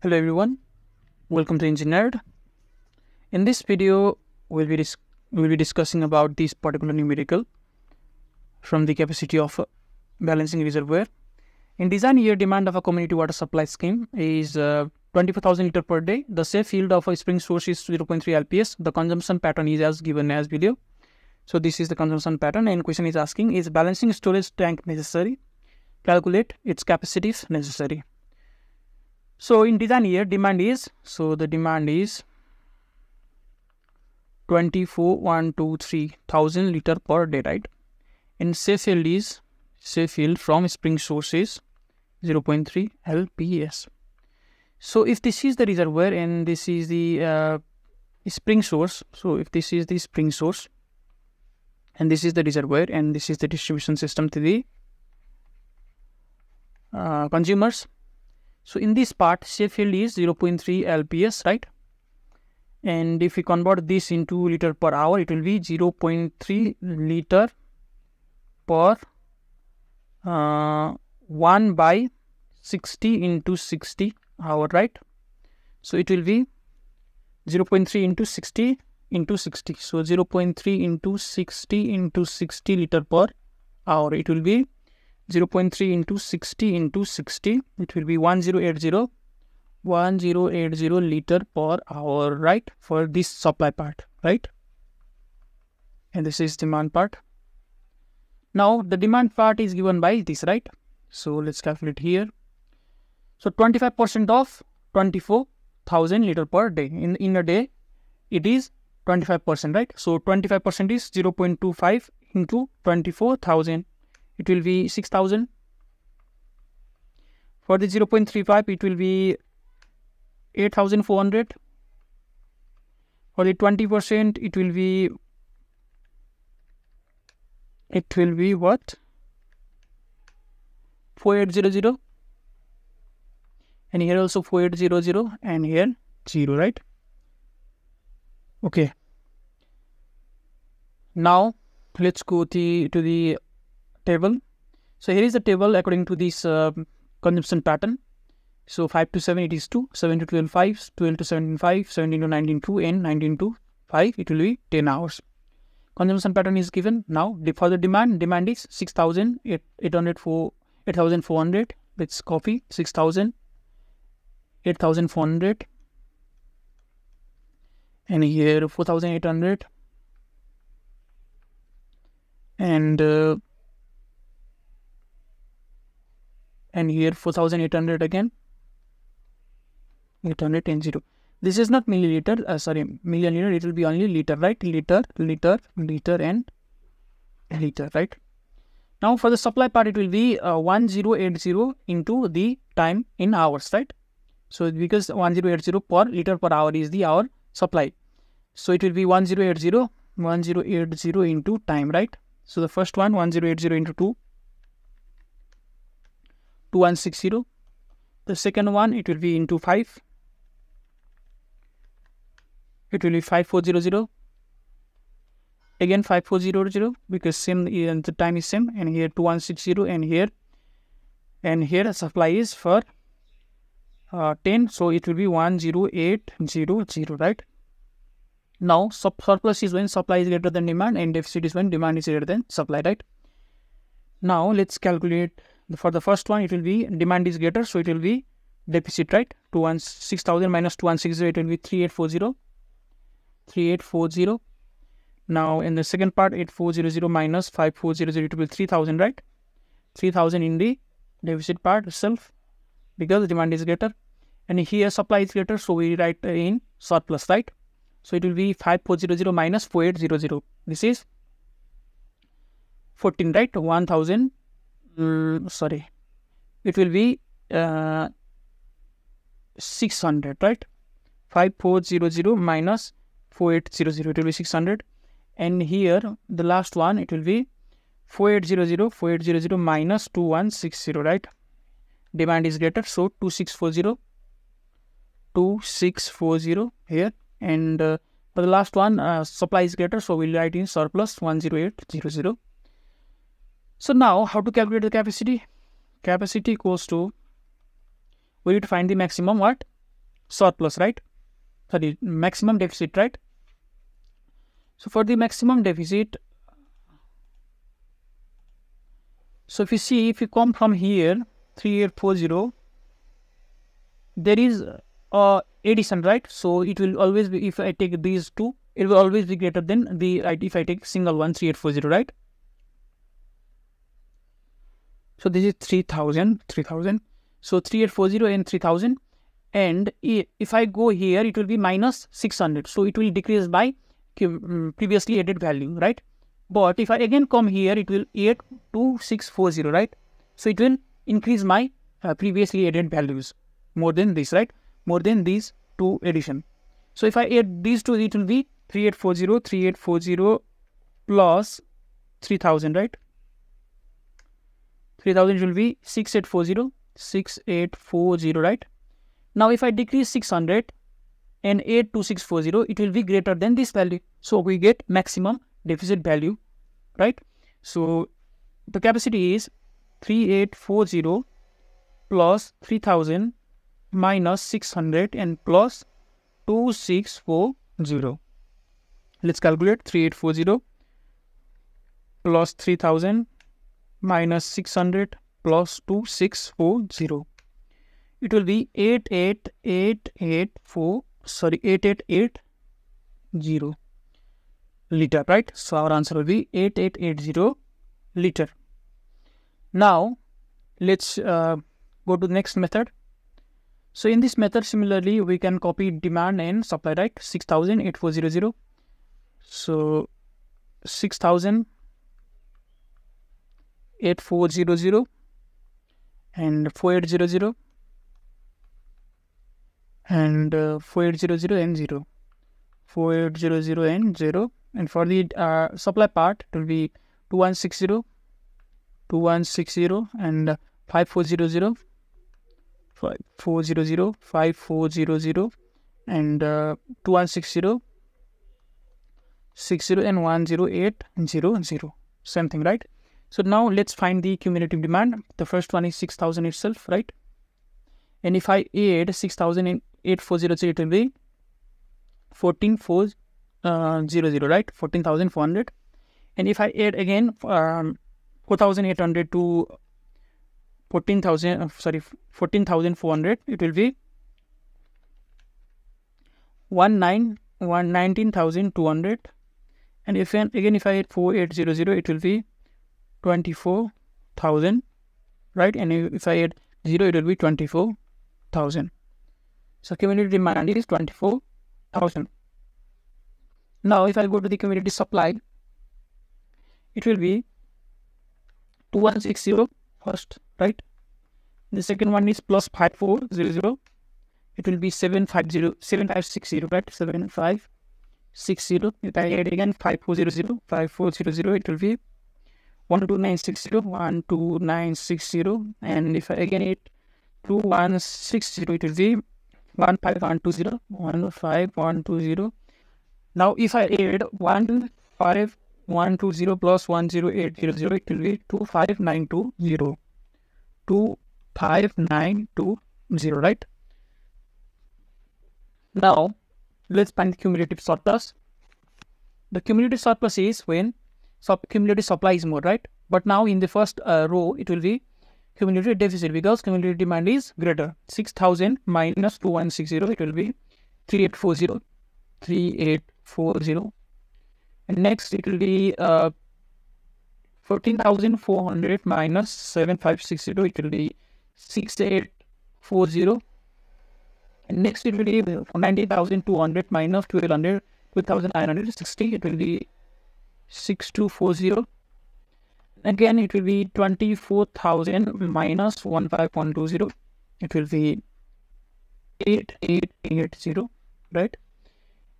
Hello everyone, welcome to EngiNerd. In this video, we'll be, we'll be discussing about this particular numerical from the capacity of balancing reservoir. In design year, demand of a community water supply scheme is uh, 24,000 liter per day. The safe yield of a spring source is 0.3 LPS. The consumption pattern is as given as below. So this is the consumption pattern and question is asking is balancing storage tank necessary? Calculate its capacity if necessary. So in design year demand is so the demand is 24 1 2 3 thousand liter per day right? In safe yield is safe yield from spring sources 0.3 lps so if this is the reservoir and this is the uh, spring source so if this is the spring source and this is the reservoir and this is the distribution system to the uh, consumers so in this part, safe yield is 0.3 LPS, right? And if we convert this into liter per hour, it will be 0.3 liter per uh, 1 by 60 into 60 hour, right? So it will be 0.3 into 60 into 60. So 0.3 into 60 into 60 liter per hour. It will be 0.3 into 60 into 60 it will be 1080 1080 liter per hour right for this supply part right? And this is demand part. Now the demand part is given by this right? So let's calculate here. So 25 percent of 24000 liter per day. In in a day it is 25 percent right? So 25 percent is 0.25 into 24000 it will be 6000 for the 0.35 it will be 8400 for the 20 percent it will be it will be what? 4800 and here also 4800 and here 0 right? Okay. Now let's go to, to the table. So here is the table according to this uh, consumption pattern. So 5 to 7 it is 2, 7 to 12 5, 12 to 17 5, 17 to 19 2 and 19 to 5 it will be 10 hours. Consumption pattern is given. Now for the demand demand is 6804 8400 let's copy 6000 8400 and here 4800 and uh, and here 4800 again. 810 this is not milliliter uh, sorry million liter it will be only liter right? Liter liter liter and liter right? Now for the supply part it will be uh, 1080 into the time in hours right? So because 1080 per liter per hour is the hour supply. So it will be 1080 1080 into time right? So the first one 1080 into 2 2160 the second one it will be into 5 it will be 5400 again 5400 because same the time is same. And here 2160 and here. And here supply is for uh, 10 so it will be 10800 right? Now surplus is when supply is greater than demand and deficit is when demand is greater than supply right? Now let's calculate for the first one it will be demand is greater so it will be deficit right? 216,000 minus 2160 it will be 3840 3840 now in the second part 8400 minus 5400 it will be 3000 right? 3000 in the deficit part itself because the demand is greater. And here supply is greater so we write in surplus right? So it will be 5400 minus 4800 this is 14 right? 1000 mm, sorry. It will be uh, 600 right? 5400 minus 4800 it will be 600 and here the last one it will be 4800 4800 minus 2160 right? Demand is greater so 2640 2640 here. And uh, for the last one uh, supply is greater so we'll write in surplus 10800 so now how to calculate the capacity? Capacity equals to, we need to find the maximum what? surplus, right? Sorry, maximum deficit, right? So for the maximum deficit, so if you see, if you come from here, 3840, there is a addition, right? So it will always be, if I take these two, it will always be greater than the, right, if I take single one, 3840, right? So this is 3000, 3000. So 3840 and 3000. And if I go here, it will be minus 600. So it will decrease by mm, previously added value, right? But if I again come here, it will 82640, right? So it will increase my uh, previously added values more than this, right? More than these two addition. So if I add these two, it will be 3840, 3840 plus 3000, right? 3000 will be 6840 6840 right? Now if i decrease 600 and 82640 it will be greater than this value. So we get maximum deficit value right? So the capacity is 3840 plus 3000 minus 600 and plus 2640 let's calculate 3840 plus 3000 minus 600 plus 2640 it will be 88884 sorry 8880 liter right? So our answer will be 8880 liter. Now let's uh, go to the next method. So in this method similarly we can copy demand and supply right? 6000 8400 so 6000 8400 and 4800 and uh, 4800 and 0 4800 and 0 and for the uh, supply part it will be 2160 2160 and 5400 5400 5400 and uh, 2160 60 and 10800 same thing right so now let's find the cumulative demand. The first one is 6000 itself, right? And if I add 6000 in 8400, it will be 14400, uh, right? 14400. And if I add again um, 4800 to 14,000, uh, sorry, 14,400, it will be 19, 19,200. And if again, if I add 4800, it will be 24,000 right? And if I add 0 it will be 24,000 so community demand is 24,000 now if I go to the community supply it will be 2160 first right? The second one is plus 5400 it will be 750 7560 right? 7560 if I add again 5400 5400 it will be 12960 12960 and if I again it 2160 it will be 15120 15120 now if I add 15120 plus 10800 it will be 25920 25920 right? Now let's find the cumulative surplus. The cumulative surplus is when so cumulative supply is more, right? But now in the first uh, row, it will be cumulative deficit because cumulative demand is greater. 6000 minus 2160, it will be 3840. 3840. And next, it will be uh, 14,400 minus 7560, it will be 6840. And next, it will be 90,200 minus 1200, 2960, it will be 6240 again it will be 24000 minus 15120 it will be 8880 right?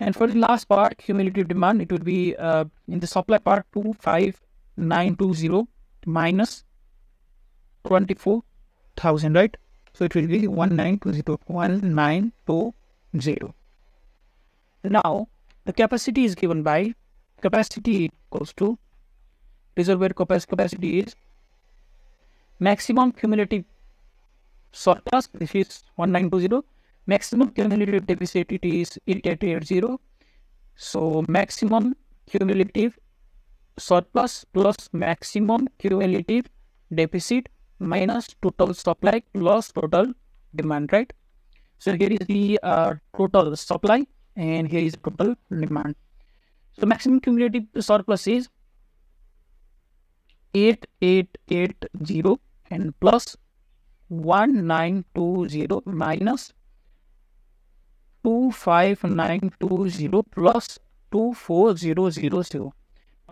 And for the last part cumulative demand it will be uh, in the supply part 25920 minus 24000 right? So it will be 1920 1920 now the capacity is given by capacity equals to reservoir capacity is maximum cumulative surplus this is 1920 maximum cumulative deficit it is 8880 so maximum cumulative surplus plus maximum cumulative deficit minus total supply plus total demand right? So here is the uh, total supply and here is total demand so maximum cumulative surplus is 8880 and plus 1920 minus 25920 plus 24000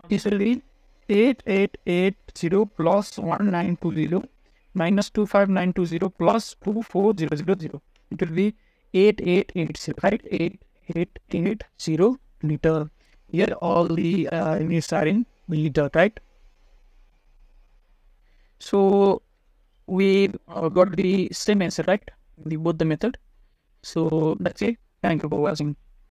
this will be 8880 plus 1920 minus 25920 plus 24000 it will be 8880 right? 8880 liter here all the uh, units are in. Liter right. So we got the same answer right? The both the method. So that's it. Thank you for watching